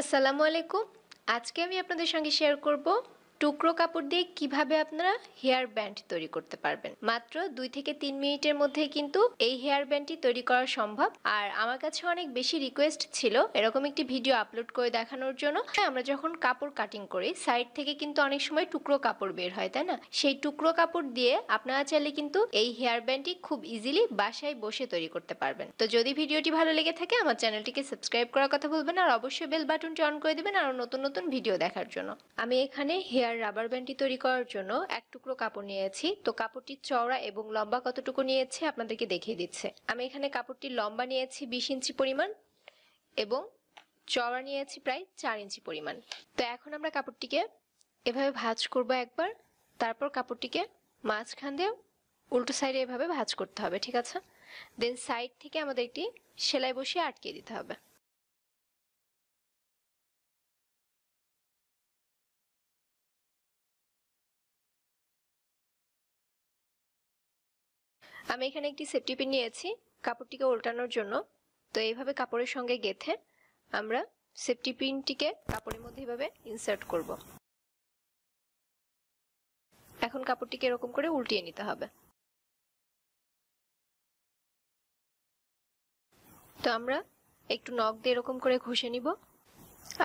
আসসালামু আলাইকুম। আজকে আমি আপনাদের সঙ্গে শেয়ার করব টুকরো কাপড় দিয়ে কীভাবে আপনারা হেয়ার ব্যান্ড তৈরি করতে পারবেন? মাত্র দুই থেকে তিন মিনিটের মধ্যে কিন্তু এই হেয়ার ব্যান্ডটি তৈরি করা সম্ভব। আর আমার কাছে অনেক বেশি রিকোয়েস্ট ছিল এরকম একটি ভিডিও আপলোড করে দেখানোর জন্য। হ্যাঁ আমরা যখন কাপড় কাটিং করি সাইড থেকে কিন্তু অনেক সময় টুকরো কাপড় বের হয়, তাই না? সেই টুকরো কাপড় দিয়ে আপনারা চাইলে কিন্তু এই হেয়ার ব্যান্ডটি খুব ইজিলি বাসায় বসে তৈরি করতে পারবেন। তো যদি ভিডিওটি ভালো লেগে থাকে, আমার চ্যানেলটিকে সাবস্ক্রাইব করার কথা বলবেন আর অবশ্যই বেল বাটনটি অন করে দেবেন আরও নতুন নতুন ভিডিও দেখার জন্য। আমি এখানে হেয়ার রাবার ব্যান্ডটি তৈরি করার জন্য এক টুকরো কাপড় নিয়েছি। তো কাপড়টির চওড়া এবং লম্বা কতটুকু নিয়েছি আপনাদেরকে দেখিয়ে দিচ্ছে। আমি এখানে কাপড়টির লম্বা নিয়েছি বিশ ইঞ্চি পরিমাণ এবং চওড়া নিয়েছি প্রায় চার ইঞ্চি পরিমাণ। তো এখন আমরা কাপড়টিকে এভাবে ভাজ করব একবার। তারপর কাপড়টিকে মাঝখান দিয়ে উল্টো সাইডে এভাবে ভাজ করতে হবে, ঠিক আছে? দেন সাইড থেকে আমাদের একটি সেলাই বসিয়ে আটকে দিতে হবে। আমি এখানে একটি সেফটি পিন নিয়েছি, কাপড়টিকে উল্টানোর জন্য। তো এইভাবে কাপড়ের সঙ্গে গেথে আমরা সেফটি পিনটিকে কাপড়ের মধ্যে এভাবে ইনসার্ট করব। এখন কাপড়টিকে এরকম করে উল্টিয়ে নিতে হবে। তো আমরা একটু নখ দিয়ে এরকম করে ঘষে নিব।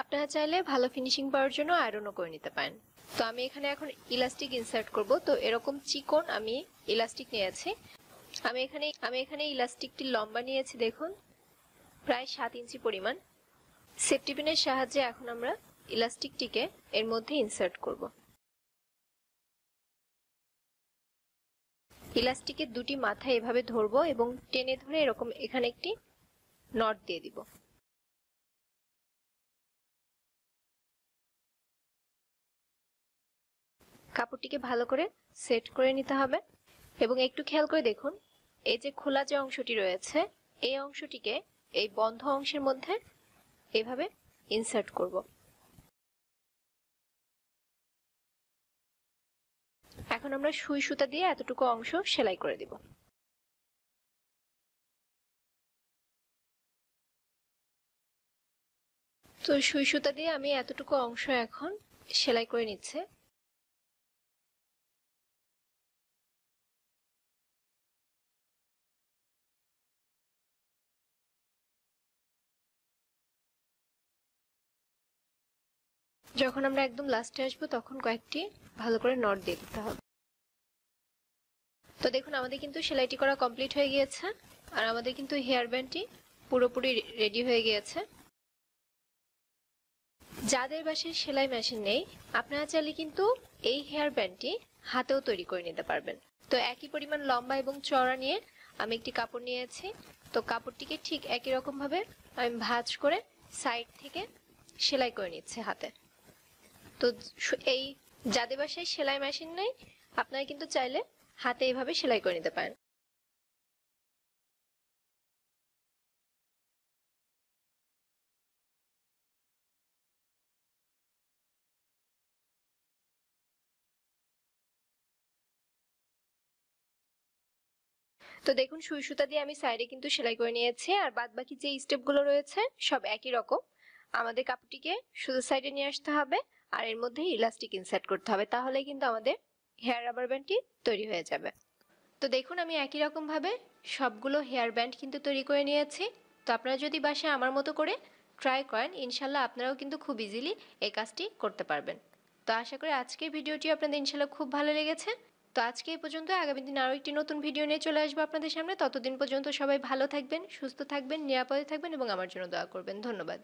আপনারা চাইলে ভালো ফিনিশিং পাওয়ার জন্য আয়রনও করে নিতে পারেন। তো আমি এখানে এখন ইলাস্টিক ইনসার্ট করব। তো এরকম চিকন আমি ইলাস্টিক নিয়েছি। আমি এখানে আমি এখানে ইলাস্টিকটি লম্বা নিয়েছি, দেখুন। প্রায় সাত ইঞ্চি পরিমাণ। সেফটি পিনের সাহায্যে এখন আমরা ইলাস্টিকটিকে এর মধ্যে ইনসার্ট করব। ইলাস্টিকের দুটি মাথা এভাবে ধরবো এবং টেনে ধরে এরকম এখানে একটি নট দিয়ে দিব। কাপড়টিকে ভালো করে সেট করে নিতে হবে। এবং একটু খেয়াল করে দেখুন এই যে খোলা যে অংশটি রয়েছে, এই অংশটিকে এই বন্ধ অংশের মধ্যে এভাবে ইনসার্ট করব। এখন আমরা সুই সুতা দিয়ে এতটুকু অংশ সেলাই করে দিব। তো সুই সুতা দিয়ে আমি এতটুকু অংশ এখন সেলাই করে নিচ্ছে। যখন আমরা একদম লাস্টে আসব, তখন কয়েকটি ভালো করে নট দিয়ে দিতে হবে। তো দেখুন, আমাদের কিন্তু সেলাইটি করা কমপ্লিট হয়ে গিয়েছে, আর আমাদের কিন্তু হেয়ার ব্যান্ডটি পুরোপুরি রেডি হয়ে গিয়েছে। যাদের বাসায় সেলাই মেশিন নেই, আপনারা চাইলে কিন্তু এই হেয়ার ব্যান্ডটি হাতেও তৈরি করে নিতে পারবেন। তো একই পরিমাণ লম্বা এবং চড়া নিয়ে আমি একটি কাপড় নিয়েছি। তো কাপড়টিকে ঠিক একই রকম ভাবে আমি ভাঁজ করে সাইড থেকে সেলাই করে নিচ্ছি হাতে। তো এই যাদের বাসায় সেলাই মেশিন নেই, আপনারা কিন্তু চাইলে হাতে এইভাবে সেলাই করে নিতে পারেন। তো দেখুন, সুই সুতা দিয়ে আমি সাইডে কিন্তু সেলাই করে নিয়েছি, আর বাদ বাকি যে স্টেপগুলো রয়েছে, সব একই রকম। আমাদের কাপড়টিকে শুধু সাইডে নিয়ে আসতে হবে আর এর মধ্যে ইলাস্টিক ইনসার্ট করতে হবে, তাহলে কিন্তু আমাদের হেয়ার রাবার ব্যান্ডটি তৈরি হয়ে যাবে। তো দেখুন, আমি একই রকম ভাবে সবগুলো হেয়ার ব্যান্ড কিন্তু তৈরি করে নিয়েছি। তো আপনারা যদি বাসায় আমার মতো করে ট্রাই করেন, ইনশাল্লাহ আপনারাও কিন্তু খুব ইজিলি এই কাজটি করতে পারবেন। তো আশা করি আজকের ভিডিওটি আপনাদের ইনশাল্লাহ খুব ভালো লেগেছে। তো আজকে এই পর্যন্ত আগামী দিন আরও একটি নতুন ভিডিও নিয়ে চলে আসব আপনাদের সামনে। ততদিন পর্যন্ত সবাই ভালো থাকবেন, সুস্থ থাকবেন, নিরাপদে থাকবেন এবং আমার জন্য দোয়া করবেন। ধন্যবাদ।